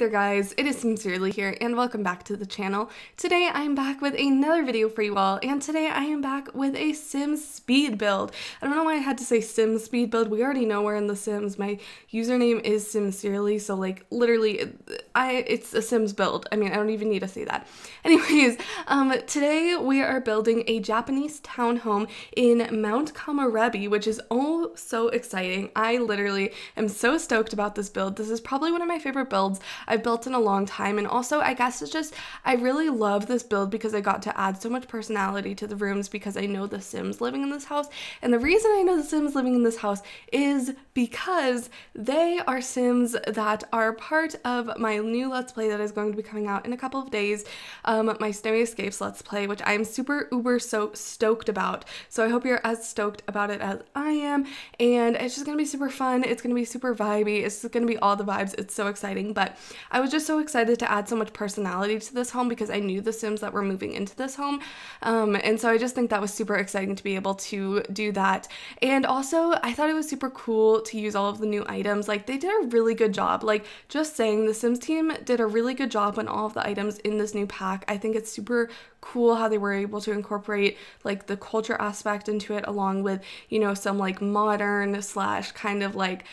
there guys, it is Simcerely here and welcome back to the channel. Today I am back with another video for you all and today I am back with a Sims speed build. I don't know why I had to say Sims speed build, we already know we're in the Sims. My username is Simcerely so like literally I it's a Sims build. I mean I don't even need to say that. Anyways, um, today we are building a Japanese townhome in Mount Komorebi which is oh so exciting. I literally am so stoked about this build. This is probably one of my favorite builds I've built in a long time. And also, I guess it's just, I really love this build because I got to add so much personality to the rooms because I know the Sims living in this house. And the reason I know the Sims living in this house is because they are Sims that are part of my new Let's Play that is going to be coming out in a couple of days. Um, my Snowy Escapes Let's Play, which I'm super uber so stoked about. So I hope you're as stoked about it as I am. And it's just gonna be super fun. It's gonna be super vibey. It's gonna be all the vibes. It's so exciting. But I was just so excited to add so much personality to this home because I knew the Sims that were moving into this home. Um, and so I just think that was super exciting to be able to do that. And also, I thought it was super cool to use all of the new items. Like, they did a really good job. Like, just saying, the Sims team did a really good job on all of the items in this new pack. I think it's super cool how they were able to incorporate like the culture aspect into it along with you know some like modern slash kind of like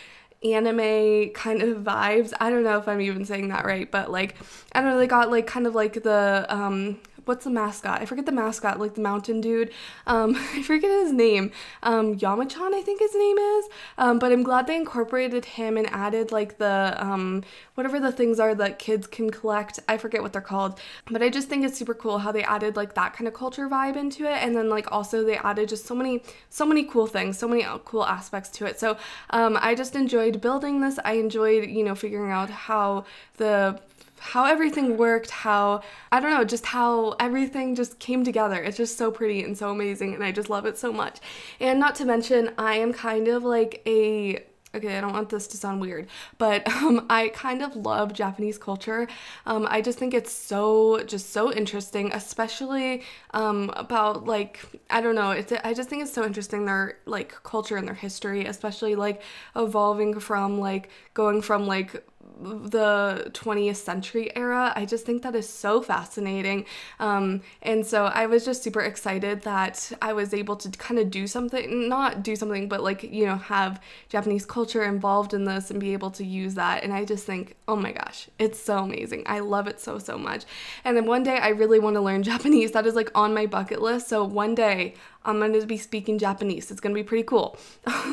anime kind of vibes. I don't know if I'm even saying that right, but like I don't know, they got like kind of like the um what's the mascot? I forget the mascot, like the mountain dude. Um, I forget his name. Um, Yamachan, I think his name is. Um, but I'm glad they incorporated him and added like the um, whatever the things are that kids can collect. I forget what they're called, but I just think it's super cool how they added like that kind of culture vibe into it, and then like also they added just so many so many cool things, so many uh, cool aspects to it. So um, I just enjoyed building this. I enjoyed you know figuring out how the how everything worked, how, I don't know, just how everything just came together. It's just so pretty and so amazing, and I just love it so much. And not to mention, I am kind of like a okay, I don't want this to sound weird, but um, I kind of love Japanese culture. Um, I just think it's so, just so interesting, especially um, about like, I don't know, it's, I just think it's so interesting their like culture and their history, especially like evolving from like going from like the 20th century era. I just think that is so fascinating. Um, and so I was just super excited that I was able to kind of do something, not do something, but like, you know, have Japanese culture involved in this and be able to use that. And I just think, oh my gosh, it's so amazing. I love it so, so much. And then one day I really want to learn Japanese. That is like on my bucket list. So one day I'm going to be speaking Japanese. It's going to be pretty cool.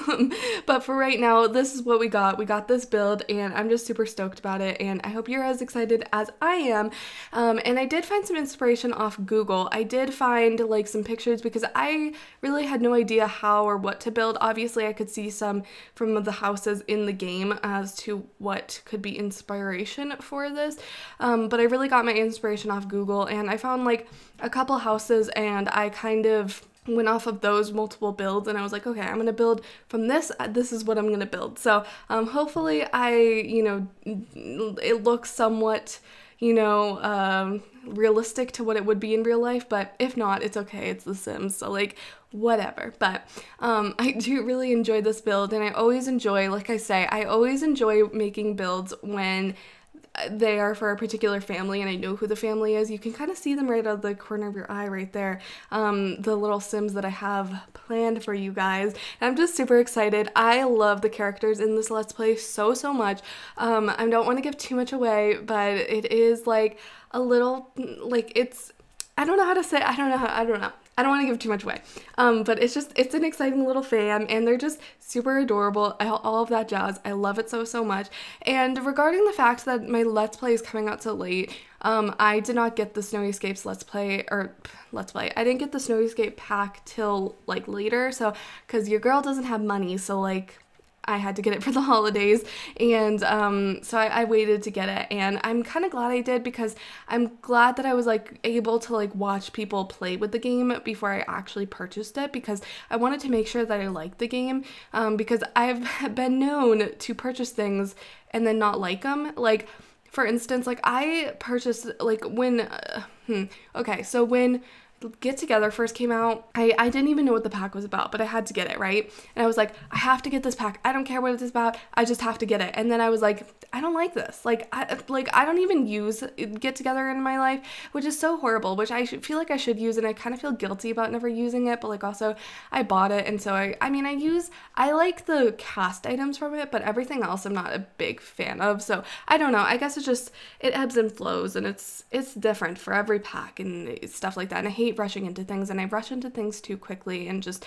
but for right now, this is what we got. We got this build and I'm just super stoked about it and I hope you're as excited as I am. Um, and I did find some inspiration off Google. I did find like some pictures because I really had no idea how or what to build. Obviously, I could see some from the houses in the game as to what could be inspiration for this. Um, but I really got my inspiration off Google and I found like a couple houses and I kind of went off of those multiple builds and I was like, okay, I'm gonna build from this, uh, this is what I'm gonna build. So um, hopefully I, you know, it looks somewhat, you know, um, realistic to what it would be in real life, but if not, it's okay, it's The Sims, so like, whatever. But um, I do really enjoy this build and I always enjoy, like I say, I always enjoy making builds when they are for a particular family and I know who the family is. You can kind of see them right out of the corner of your eye right there. Um, the little Sims that I have planned for you guys. And I'm just super excited. I love the characters in this Let's Play so, so much. Um, I don't want to give too much away, but it is like a little, like it's, I don't know how to say, I don't know how, I don't know. I don't want to give too much away. Um, but it's just, it's an exciting little fam and they're just super adorable. I, all of that jazz. I love it so, so much. And regarding the fact that my Let's Play is coming out so late, um, I did not get the Snowy Escapes Let's Play, or Let's Play, I didn't get the Snowy Escape pack till like later. So, cause your girl doesn't have money. So like, I had to get it for the holidays. And um, so I, I, waited to get it. And I'm kind of glad I did because I'm glad that I was like able to like watch people play with the game before I actually purchased it because I wanted to make sure that I liked the game um, because I've been known to purchase things and then not like them. Like, for instance, like I purchased like when, uh, hmm, okay, so when Get Together first came out, I, I didn't even know what the pack was about, but I had to get it, right? And I was like, I have to get this pack. I don't care what it's about. I just have to get it. And then I was like, I don't like this. Like, I like I don't even use Get Together in my life, which is so horrible. Which I feel like I should use, and I kind of feel guilty about never using it. But like also, I bought it, and so I I mean I use I like the CAS items from it, but everything else I'm not a big fan of. So I don't know. I guess it just it ebbs and flows, and it's it's different for every pack and stuff like that. And I hate rushing into things, and I rush into things too quickly, and just.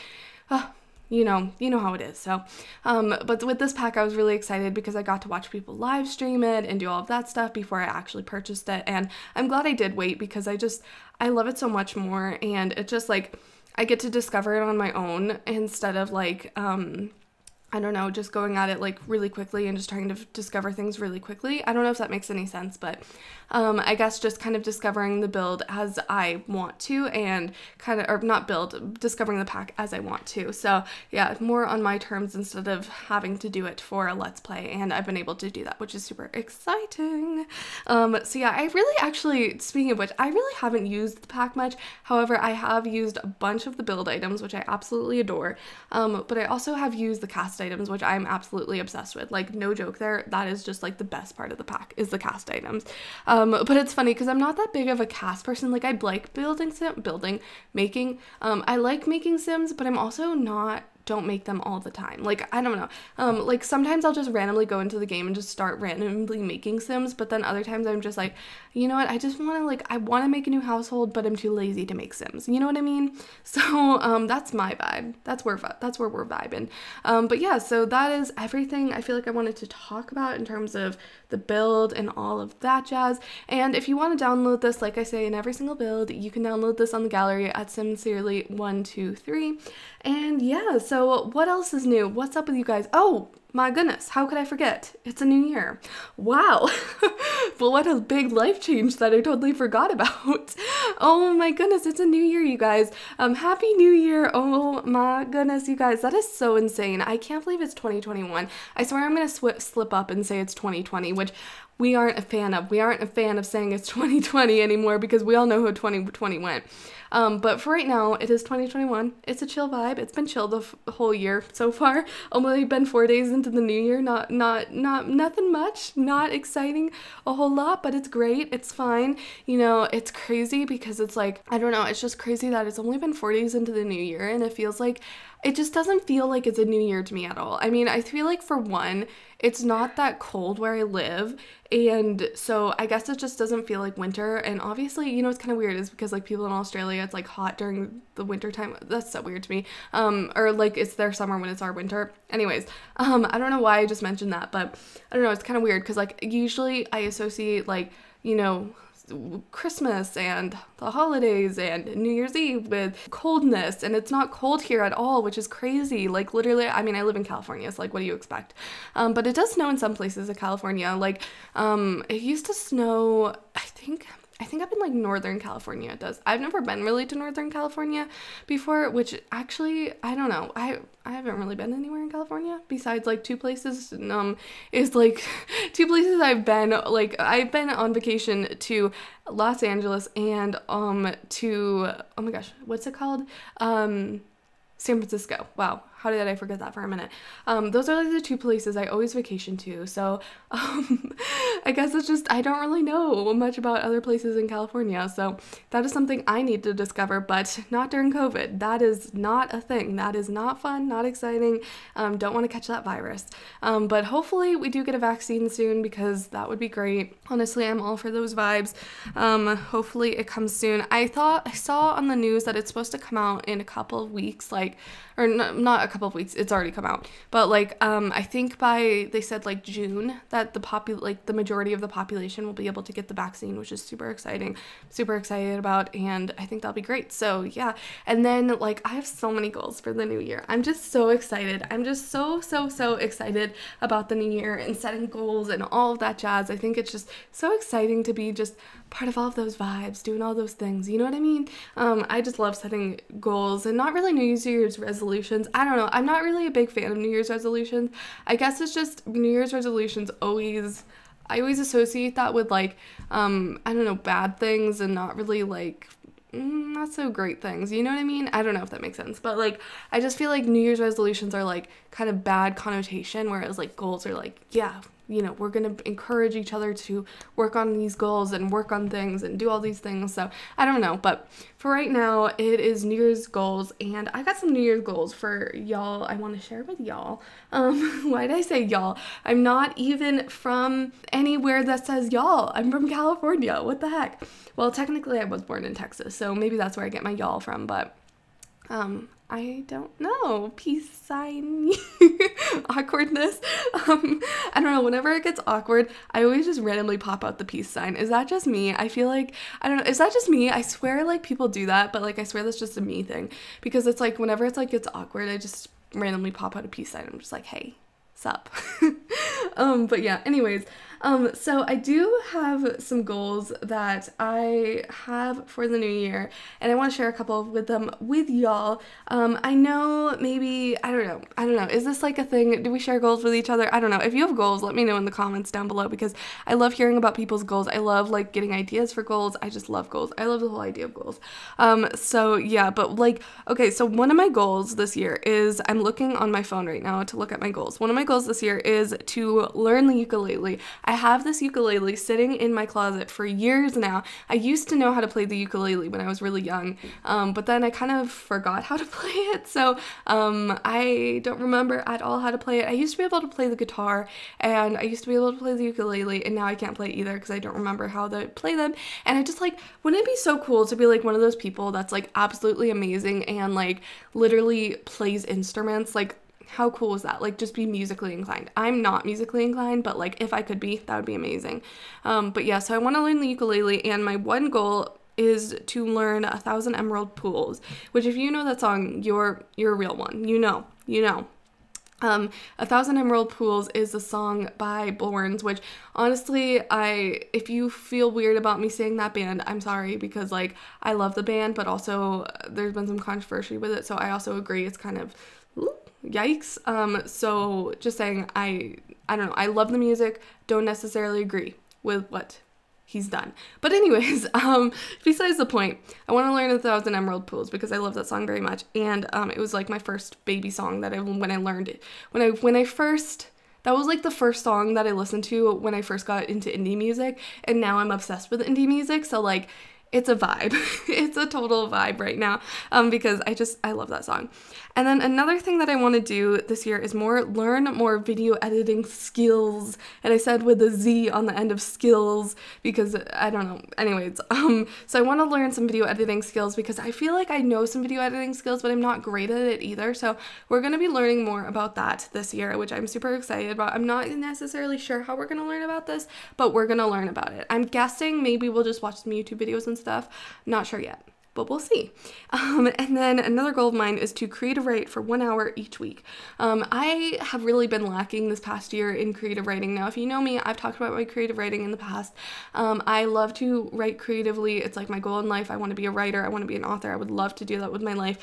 Uh, you know, you know how it is. So, um, but with this pack, I was really excited because I got to watch people live stream it and do all of that stuff before I actually purchased it. And I'm glad I did wait because I just, I love it so much more. And it just like, I get to discover it on my own instead of like, um, I don't know, just going at it like really quickly and just trying to f- discover things really quickly. I don't know if that makes any sense, but um, I guess just kind of discovering the build as I want to and kind of, or not build, discovering the pack as I want to. So yeah, more on my terms instead of having to do it for a Let's Play. And I've been able to do that, which is super exciting. Um, so yeah, I really actually, speaking of which, I really haven't used the pack much. However, I have used a bunch of the build items, which I absolutely adore. Um, but I also have used the CAS items, which I'm absolutely obsessed with. Like, no joke there. That is just like the best part of the pack is the CAS items. Um, but it's funny because I'm not that big of a CAS person. Like, I like building sim, building, making. Um, I like making sims, but I'm also not don't make them all the time. Like, I don't know. Um, like sometimes I'll just randomly go into the game and just start randomly making sims, but then other times I'm just like, you know what, I just want to like I want to make a new household, but I'm too lazy to make sims. You know what I mean? So, um that's my vibe. That's where that's where we're vibing. Um but yeah, so that is everything I feel like I wanted to talk about in terms of the build and all of that jazz. And if you want to download this, like I say in every single build, you can download this on the gallery at Simcerely123. And yeah, so what else is new? What's up with you guys? Oh, my goodness, how could I forget? It's a new year. Wow. but what a big life change that I totally forgot about. oh my goodness, it's a new year, you guys. Um happy new year. Oh my goodness, you guys. That is so insane. I can't believe it's 2021. I swear I'm going to slip up and say it's 2020, which we aren't a fan of. We aren't a fan of saying it's 2020 anymore because we all know how 2020 went. Um, but for right now, it is 2021. It's a chill vibe. It's been chill the whole year so far. Only been four days into the new year. Not, not, not, nothing much. Not exciting a whole lot, but it's great. It's fine. You know, it's crazy because it's like I don't know. It's just crazy that it's only been four days into the new year, and it feels like it just doesn't feel like it's a new year to me at all. I mean, I feel like for one, it's not that cold where I live, and so I guess it just doesn't feel like winter. And obviously, you know, it's kind of weird is because like people in Australia, it's like hot during the winter time. That's so weird to me. Um, or like it's their summer when it's our winter. Anyways, um, I don't know why I just mentioned that, but I don't know. It's kind of weird because like usually I associate like you know Christmas and the holidays and New Year's Eve with coldness, and it's not cold here at all, which is crazy. Like, literally, I mean, I live in California, so like, what do you expect? Um, but it does snow in some places of California. Like, um, it used to snow, I think I think up in like Northern California it does. I've never been really to Northern California before, which actually I don't know. I I haven't really been anywhere in California besides like two places. Um, is like two places I've been. Like I've been on vacation to Los Angeles and um to oh my gosh, what's it called? Um, San Francisco. Wow, how did I forget that for a minute? Um, those are like the two places I always vacation to. So um, I guess it's just I don't really know much about other places in California. So that is something I need to discover, but not during COVID. That is not a thing. That is not fun, not exciting. Um, don't want to catch that virus. Um, but hopefully we do get a vaccine soon because that would be great. Honestly, I'm all for those vibes. Um, hopefully it comes soon. I thought I saw on the news that it's supposed to come out in a couple of weeks, like or n- not a couple of weeks. It's already come out, but like um, I think by they said like June that the popu- like the majority of the population will be able to get the vaccine, which is super exciting, super excited about, and I think that'll be great. So yeah, and then like I have so many goals for the new year. I'm just so excited. I'm just so so so excited about the new year and setting goals and all of that jazz. I think it's just so exciting to be just part of all of those vibes, doing all those things. You know what I mean? Um, I just love setting goals and not really New Year's resolutions. I don't know. I'm not really a big fan of New Year's resolutions. I guess it's just New Year's resolutions always. I always associate that with like, um, I don't know, bad things and not really like mm, not so great things. You know what I mean? I don't know if that makes sense, but like I just feel like New Year's resolutions are like kind of bad connotation, whereas like goals are like, yeah, you know, we're going to encourage each other to work on these goals and work on things and do all these things. So I don't know. But for right now, it is New Year's goals. And I got some New Year's goals for y'all I want to share with y'all. Um, why did I say y'all? I'm not even from anywhere that says y'all. I'm from California. What the heck? Well, technically, I was born in Texas. So maybe that's where I get my y'all from. But um, I don't know. Peace sign awkwardness. Um, I don't know. Whenever it gets awkward, I always just randomly pop out the peace sign. Is that just me? I feel like I don't know. Is that just me? I swear like people do that, but like I swear that's just a me thing because it's like whenever it's like gets awkward, I just randomly pop out a peace sign. I'm just like, hey, sup. um, but yeah. Anyways, um, so I do have some goals that I have for the new year, and I want to share a couple with them with y'all. Um, I know maybe I don't know. I don't know. Is this like a thing? Do we share goals with each other? I don't know. If you have goals, let me know in the comments down below because I love hearing about people's goals. I love like getting ideas for goals. I just love goals. I love the whole idea of goals. Um, so yeah, but like okay, so one of my goals this year is I'm looking on my phone right now to look at my goals. One of my goals this year is to learn the ukulele. I have this ukulele sitting in my closet for years now. I used to know how to play the ukulele when I was really young, um, but then I kind of forgot how to play it. So um, I don't remember at all how to play it. I used to be able to play the guitar and I used to be able to play the ukulele, and now I can't play either because I don't remember how to play them. And I just like, wouldn't it be so cool to be like one of those people that's like absolutely amazing and like literally plays instruments? Like, how cool is that? Like, just be musically inclined. I'm not musically inclined, but like, if I could be, that would be amazing. Um, but yeah, so I want to learn the ukulele, and my one goal is to learn a thousand emerald pools. Which, if you know that song, you're you're a real one. You know, you know. Um, A Thousand Emerald Pools is a song by Borns, which honestly, I if you feel weird about me saying that band, I'm sorry because like I love the band, but also uh, there's been some controversy with it, so I also agree it's kind of yikes. Um, so just saying, I I don't know. I love the music. Don't necessarily agree with what he's done. But anyways, um, besides the point, I want to learn a thousand emerald pools because I love that song very much, and um, it was like my first baby song that I when I learned it when I when I first. That was like the first song that I listened to when I first got into indie music, and now I'm obsessed with indie music. So like it's a vibe. it's a total vibe right now um, because I just, I love that song. And then another thing that I want to do this year is more learn more video editing skills. And I said with a Z on the end of skills because I don't know. Anyways, um, so I want to learn some video editing skills because I feel like I know some video editing skills, but I'm not great at it either. So we're going to be learning more about that this year, which I'm super excited about. I'm not necessarily sure how we're going to learn about this, but we're going to learn about it. I'm guessing maybe we'll just watch some YouTube videos and stuff. Not sure yet but we'll see. Um, and then another goal of mine is to creative write for one hour each week. Um, I have really been lacking this past year in creative writing. Now, if you know me, I've talked about my creative writing in the past. Um, I love to write creatively. It's like my goal in life. I want to be a writer. I want to be an author. I would love to do that with my life.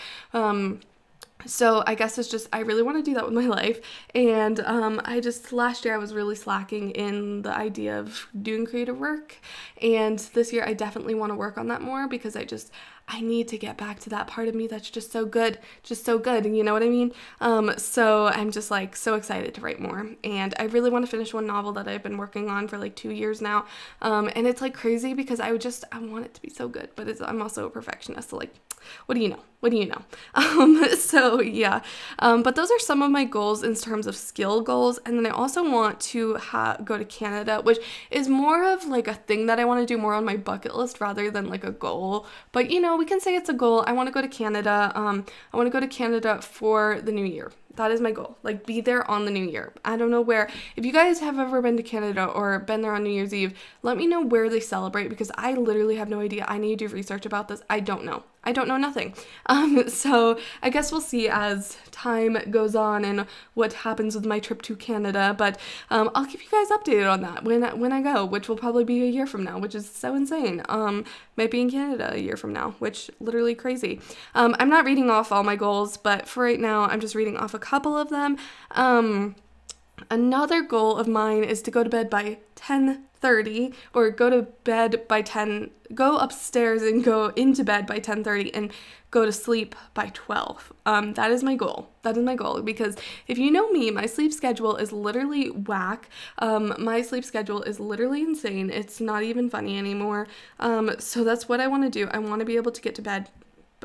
So I guess it's just I really want to do that with my life, and um, I just last year I was really slacking in the idea of doing creative work, and this year I definitely want to work on that more because I just I need to get back to that part of me that's just so good, just so good. and You know what I mean? Um, so I'm just like so excited to write more. And I really want to finish one novel that I've been working on for like two years now. Um, and it's like crazy because I would just, I want it to be so good, but I'm also a perfectionist. So like, what do you know? What do you know? Um, so yeah, um, but those are some of my goals in terms of skill goals. And then I also want to go to Canada, which is more of like a thing that I want to do more on my bucket list rather than like a goal. But you know, we can say it's a goal. I want to go to Canada. Um, I want to go to Canada for the new year. That is my goal. Like, be there on the new year. I don't know where. If you guys have ever been to Canada or been there on New Year's Eve, let me know where they celebrate because I literally have no idea. I need to do research about this. I don't know. I don't know nothing. Um, so I guess we'll see as time goes on and what happens with my trip to Canada. But um, I'll keep you guys updated on that when when I go, which will probably be a year from now, which is so insane. Um, might be in Canada a year from now, which literally crazy. Um, I'm not reading off all my goals, but for right now, I'm just reading off a couple of them. Um, Another goal of mine is to go to bed by 10:30 or go to bed by 10 go upstairs and go into bed by 10:30 and go to sleep by 12. Um, that is my goal. That is my goal because if you know me, my sleep schedule is literally whack. Um, my sleep schedule is literally insane. It's not even funny anymore. Um, so that's what I want to do. I want to be able to get to bed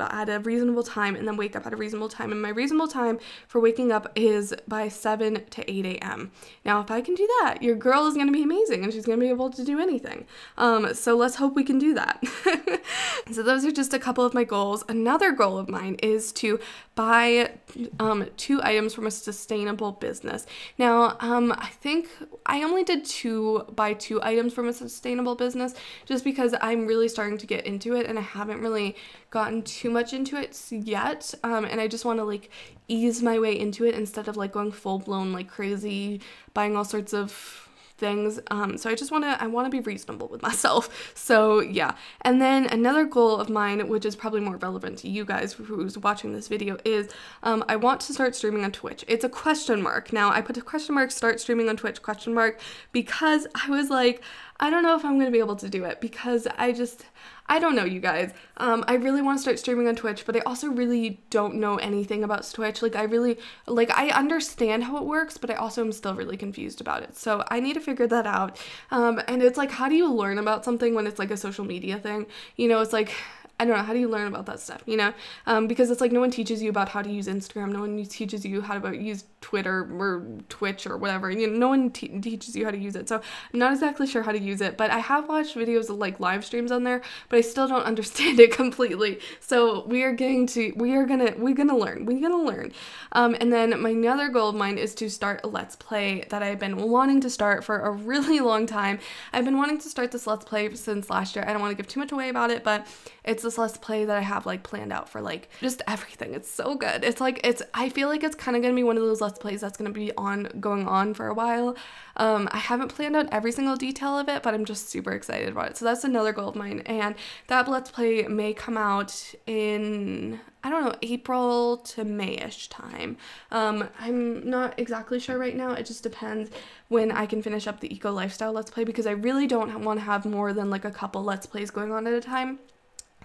at a reasonable time and then wake up at a reasonable time. And my reasonable time for waking up is by 7 to 8 a.m. Now, if I can do that, your girl is going to be amazing and she's going to be able to do anything. Um, so let's hope we can do that. so those are just a couple of my goals. Another goal of mine is to buy um, two items from a sustainable business. Now, um, I think I only did two buy two items from a sustainable business just because I'm really starting to get into it and I haven't really gotten too much into it yet. Um, and I just want to like ease my way into it instead of like going full blown like crazy, buying all sorts of things. Um, so I just want to I want to be reasonable with myself. So yeah. And then another goal of mine, which is probably more relevant to you guys who's watching this video, is um, I want to start streaming on Twitch. It's a question mark. Now I put a question mark start streaming on Twitch question mark because I was like I don't know if I'm gonna be able to do it because I just I don't know, you guys. Um, I really want to start streaming on Twitch, but I also really don't know anything about Twitch. Like, I really, like, I understand how it works, but I also am still really confused about it. So I need to figure that out. Um, and it's like, how do you learn about something when it's like a social media thing? You know, it's like, I don't know, how do you learn about that stuff, you know? Um, because it's like no one teaches you about how to use Instagram, no one teaches you how to use Twitter or Twitch or whatever. You know, no one teaches you how to use it. So I'm not exactly sure how to use it, but I have watched videos of like live streams on there, but I still don't understand it completely. So we are going to, we are gonna, we're gonna learn, we're gonna learn. Um, and then my other goal of mine is to start a Let's Play that I've been wanting to start for a really long time. I've been wanting to start this Let's Play since last year. I don't want to give too much away about it, but it's this Let's Play that I have like planned out for like just everything. It's so good. It's like it's I feel like it's kind of gonna be one of those Let's Plays that's gonna be on going on for a while. Um, I haven't planned out every single detail of it, but I'm just super excited about it. So that's another goal of mine, and that Let's Play may come out in I don't know, April to Mayish time. Um, I'm not exactly sure right now. It just depends when I can finish up the eco lifestyle Let's Play because I really don't want to have more than like a couple Let's Plays going on at a time.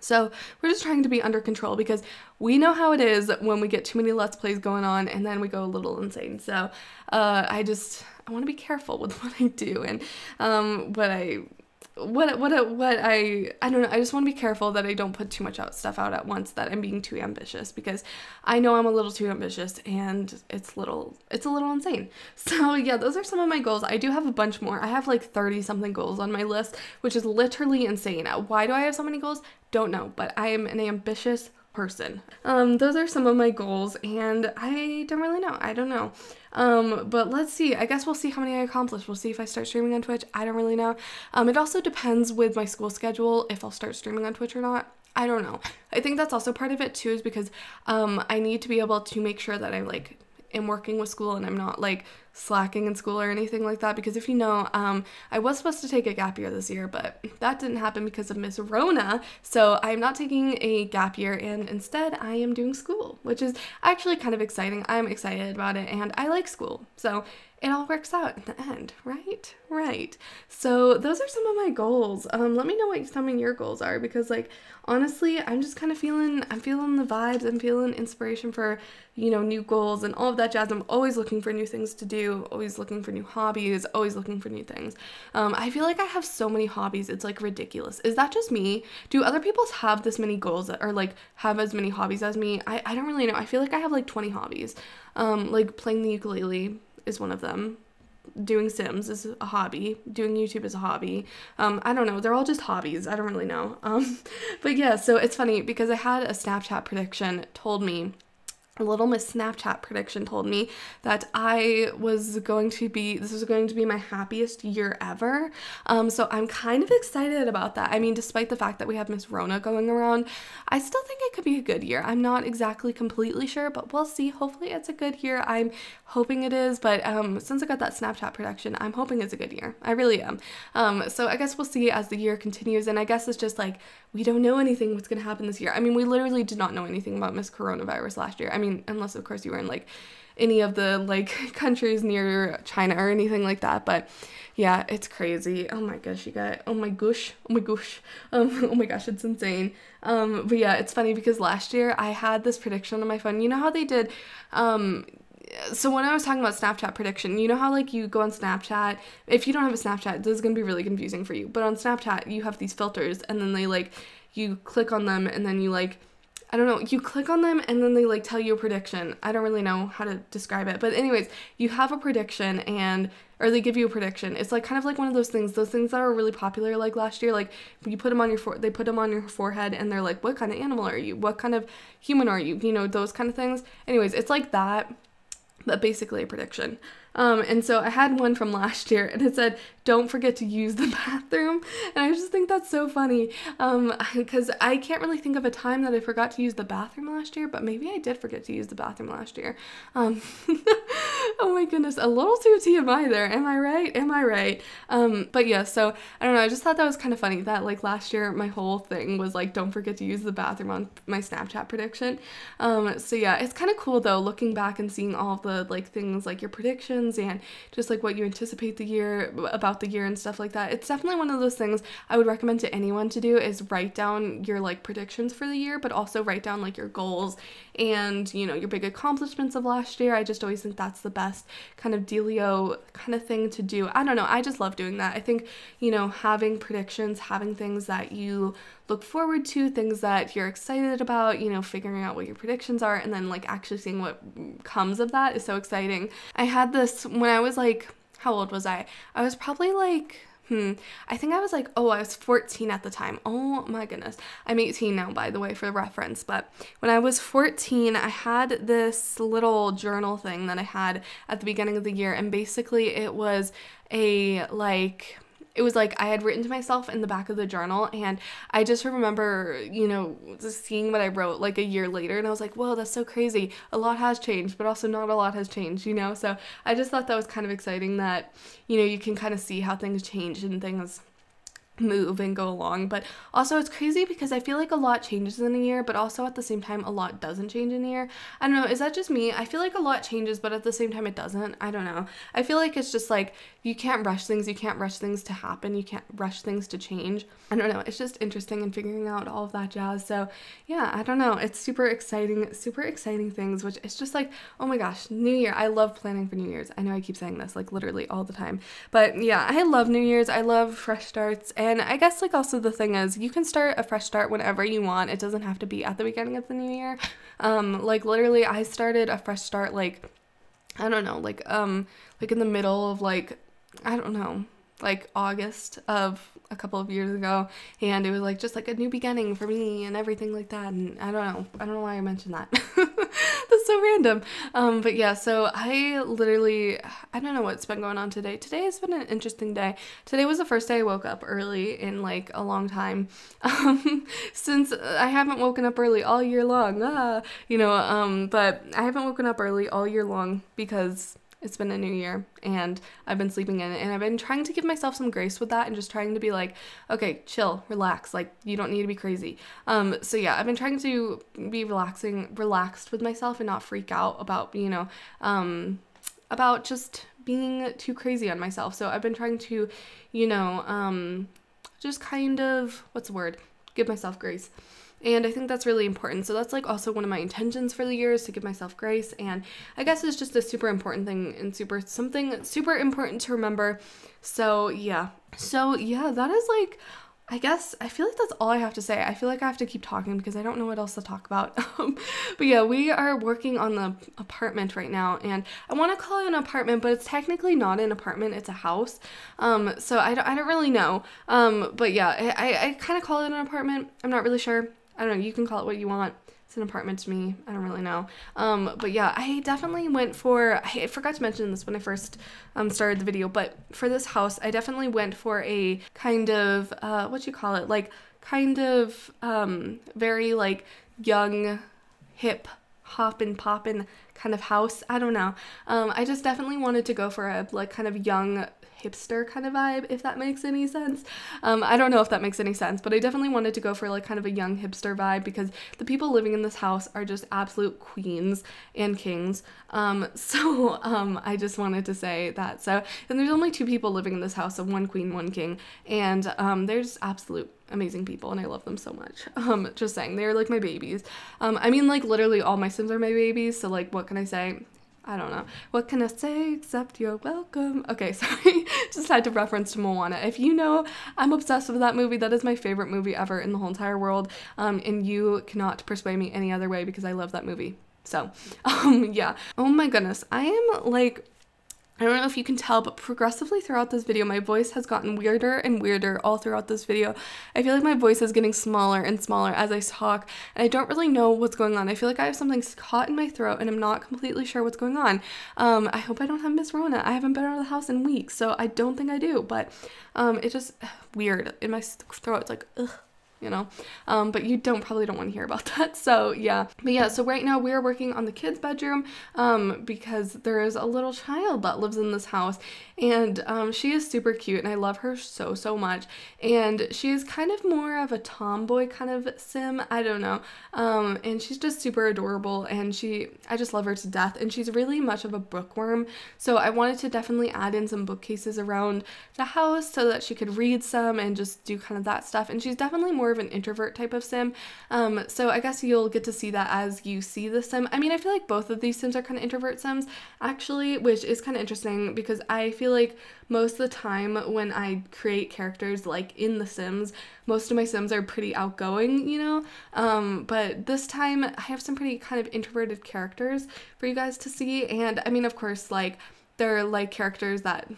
So we're just trying to be under control because we know how it is when we get too many Let's Plays going on and then we go a little insane. So uh, I just, I want to be careful with what I do and um, what I what what what I I don't know. I just want to be careful that I don't put too much out stuff out at once. That I'm being too ambitious because I know I'm a little too ambitious and it's little it's a little insane. So yeah, those are some of my goals. I do have a bunch more. I have like 30 something goals on my list, which is literally insane. Why do I have so many goals? Don't know, but I am an ambitious person. Um, those are some of my goals, and I don't really know. I don't know. Um, but let's see. I guess we'll see how many I accomplish. We'll see if I start streaming on Twitch. I don't really know. Um, it also depends with my school schedule if I'll start streaming on Twitch or not. I don't know. I think that's also part of it too, is because um, I need to be able to make sure that I like am working with school and I'm not like slacking in school or anything like that because if you know um, i was supposed to take a gap year this year but that didn't happen because of miss rona. So i'm not taking a gap year and instead i am doing school which is actually kind of exciting. I'm excited about it and i like school. So it all works out in the end, right? Right. So those are some of my goals. Um, let me know what some of your goals are because like honestly, I'm just kind of feeling I'm feeling the vibes. I'm feeling inspiration for, you know, new goals and all of that jazz. I'm always looking for new things to do, always looking for new hobbies, always looking for new things. Um, I feel like I have so many hobbies. It's like ridiculous. Is that just me? Do other people have this many goals that, or like have as many hobbies as me? I, I don't really know. I feel like I have like 20 hobbies. Um, like playing the ukulele, is one of them. Doing Sims is a hobby. Doing YouTube is a hobby. Um, I don't know. They're all just hobbies. I don't really know. Um, but yeah, so it's funny because I had a Snapchat prediction told me Little Miss Snapchat prediction told me that I was going to be, this was going to be my happiest year ever. Um, so I'm kind of excited about that. I mean, despite the fact that we have Miss Rona going around, I still think it could be a good year. I'm not exactly completely sure, but we'll see. Hopefully it's a good year. I'm hoping it is, but um, since I got that Snapchat prediction, I'm hoping it's a good year. I really am. Um, so I guess we'll see as the year continues. And I guess it's just like, we don't know anything what's going to happen this year. I mean, we literally did not know anything about Miss Coronavirus last year. I mean, unless of course you were in like any of the like countries near China or anything like that. But yeah, it's crazy. Oh my gosh, you got oh my gosh, oh my gosh, um, oh my gosh, it's insane. Um, but yeah, it's funny because last year I had this prediction on my phone. You know how they did, um, so when I was talking about Snapchat prediction, you know how like you go on Snapchat, if you don't have a Snapchat, this is gonna be really confusing for you. But on Snapchat, you have these filters, and then they like you click on them, and then you like I don't know, you click on them and then they like tell you a prediction. I don't really know how to describe it. But anyways, you have a prediction and or they give you a prediction. It's like kind of like one of those things, those things that are really popular like last year, like you put them on your for- they put them on your forehead and they're like what kind of animal are you? What kind of human are you? You know, those kind of things. Anyways, it's like that but basically a prediction. Um, and so I had one from last year and it said, don't forget to use the bathroom. And I just think that's so funny because um, I can't really think of a time that I forgot to use the bathroom last year, but maybe I did forget to use the bathroom last year. Um, oh my goodness, a little too TMI there. Am I right? Am I right? Um, but yeah, so I don't know. I just thought that was kind of funny that like last year my whole thing was like, don't forget to use the bathroom on my Snapchat prediction. Um, so yeah, it's kind of cool though, looking back and seeing all the like things like your predictions and just like what you anticipate the year about the year and stuff like that. It's definitely one of those things I would recommend to anyone to do is write down your like predictions for the year, but also write down like your goals and you know your big accomplishments of last year. I just always think that's the best kind of dealio kind of thing to do. I don't know. I just love doing that. I think you know having predictions, having things that you look forward to, things that you're excited about, you know, figuring out what your predictions are, and then like actually seeing what comes of that is so exciting. I had this when I was like, how old was I? I was probably like Hmm. I think I was like, oh, I was 14 at the time. Oh my goodness. I'm 18 now, by the way, for reference. But when I was 14, I had this little journal thing that I had at the beginning of the year. And basically, it was a like it was like I had written to myself in the back of the journal and I just remember, you know, just seeing what I wrote like a year later and I was like, whoa, that's so crazy. A lot has changed, but also not a lot has changed, you know? So I just thought that was kind of exciting that, you know, you can kind of see how things change and things move and go along. But also, it's crazy because I feel like a lot changes in a year, but also at the same time, a lot doesn't change in a year. I don't know, is that just me? I feel like a lot changes, but at the same time, it doesn't. I don't know. I feel like it's just like you can't rush things, you can't rush things to happen, you can't rush things to change. I don't know. It's just interesting and figuring out all of that jazz. So, yeah, I don't know. It's super exciting, super exciting things, which it's just like, oh my gosh, New Year. I love planning for New Year's. I know I keep saying this like literally all the time, but yeah, I love New Year's. I love fresh starts. And I guess like also the thing is you can start a fresh start whenever you want. It doesn't have to be at the beginning of the new year. Um like literally I started a fresh start like I don't know, like um like in the middle of like I don't know, like August of a couple of years ago and it was like just like a new beginning for me and everything like that and I don't know I don't know why I mentioned that. That's so random. Um but yeah so I literally I don't know what's been going on today. Today has been an interesting day. Today was the first day I woke up early in like a long time. Um since I haven't woken up early all year long ah you know um but I haven't woken up early all year long because it's been a new year and I've been sleeping in and I've been trying to give myself some grace with that and just trying to be like, okay, chill, relax. Like you don't need to be crazy. Um so yeah, I've been trying to be relaxing relaxed with myself and not freak out about, you know, um about just being too crazy on myself. So I've been trying to, you know, um just kind of what's the word? Give myself grace. And I think that's really important. So that's like also one of my intentions for the year is to give myself grace. And I guess it's just a super important thing and super something super important to remember. So yeah. So yeah, that is like I guess I feel like that's all I have to say. I feel like I have to keep talking because I don't know what else to talk about. Um, but yeah, we are working on the apartment right now, and I want to call it an apartment, but it's technically not an apartment; it's a house. Um, so I don't, I don't really know. Um, but yeah, I, I kind of call it an apartment. I'm not really sure. I don't know, you can call it what you want. It's an apartment to me. I don't really know. Um, but yeah, I definitely went for, I forgot to mention this when I first um, started the video, but for this house, I definitely went for a kind of, uh, what you call it? Like, kind of um, very like young, hip, hoppin' poppin' kind of house. I don't know. Um, I just definitely wanted to go for a like kind of young hipster kind of vibe, if that makes any sense. Um, I don't know if that makes any sense, but I definitely wanted to go for like kind of a young hipster vibe because the people living in this house are just absolute queens and kings. Um, so um, I just wanted to say that. So, and there's only two people living in this house, so one queen, one king, and um, there's absolute amazing people and I love them so much. Um, just saying, they're like my babies. Um, I mean, like literally all my Sims are my babies, so like, what can I say? I don't know. What can I say except you're welcome? Okay, sorry. Just had to reference to Moana. If you know, I'm obsessed with that movie. That is my favorite movie ever in the whole entire world. Um, and you cannot persuade me any other way because I love that movie. So, um, yeah. Oh my goodness. I am like I don't know if you can tell, but progressively throughout this video, my voice has gotten weirder and weirder all throughout this video. I feel like my voice is getting smaller and smaller as I talk, and I don't really know what's going on. I feel like I have something caught in my throat, and I'm not completely sure what's going on. Um, I hope I don't have Miss Rona. I haven't been out of the house in weeks, so I don't think I do, but um, it's just weird in my throat. It's like, ugh you know? Um, but you don't probably don't want to hear about that so yeah. But yeah so right now we're working on the kids bedroom um, because there is a little child that lives in this house and um, she is super cute and I love her so so much. And she is kind of more of a tomboy kind of sim I don't know. Um, and she's just super adorable and she I just love her to death and she's really much of a bookworm. So I wanted to definitely add in some bookcases around the house so that she could read some and just do kind of that stuff. And she's definitely more of an introvert type of sim um, so I guess you'll get to see that as you see the sim I mean I feel like both of these sims are kind of introvert sims actually which is kind of interesting because I feel feel like most of the time when I create characters like in The Sims, most of my Sims are pretty outgoing, you know? Um, but this time I have some pretty kind of introverted characters for you guys to see. And I mean, of course, like, they're like characters that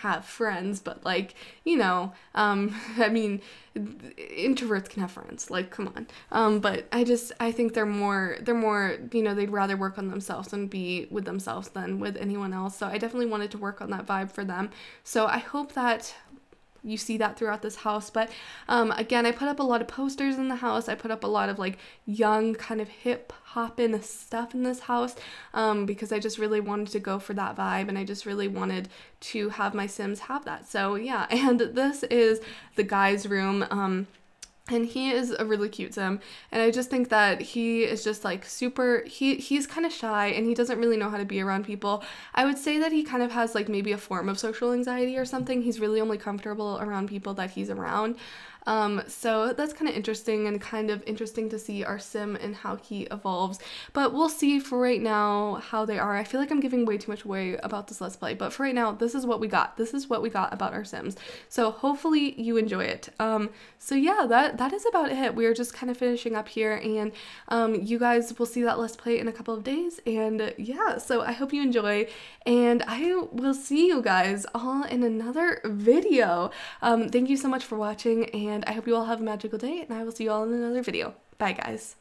have friends, but like, you know, um, I mean, introverts can have friends, like, come on. Um, but I just, I think they're more, they're more, you know, they'd rather work on themselves and be with themselves than with anyone else. So I definitely wanted to work on that vibe for them. So I hope that you see that throughout this house. But um, again, I put up a lot of posters in the house. I put up a lot of like young kind of hip hopping stuff in this house um, because I just really wanted to go for that vibe and I just really wanted to have my Sims have that. So yeah, and this is the guy's room. Um, and he is a really cute sim and i just think that he is just like super he he's kind of shy and he doesn't really know how to be around people. I would say that he kind of has like maybe a form of social anxiety or something. He's really only comfortable around people that he's around um, so that's kind of interesting and kind of interesting to see our sim and how he evolves. But we'll see for right now how they are. I feel like I'm giving way too much away about this Let's Play, but for right now, this is what we got. This is what we got about our sims. So hopefully you enjoy it. Um, so yeah, that, that is about it. We're just kind of finishing up here and um, you guys will see that Let's Play in a couple of days. And yeah, so I hope you enjoy and I will see you guys all in another video. Um, thank you so much for watching and and I hope you all have a magical day, and I will see you all in another video. Bye, guys.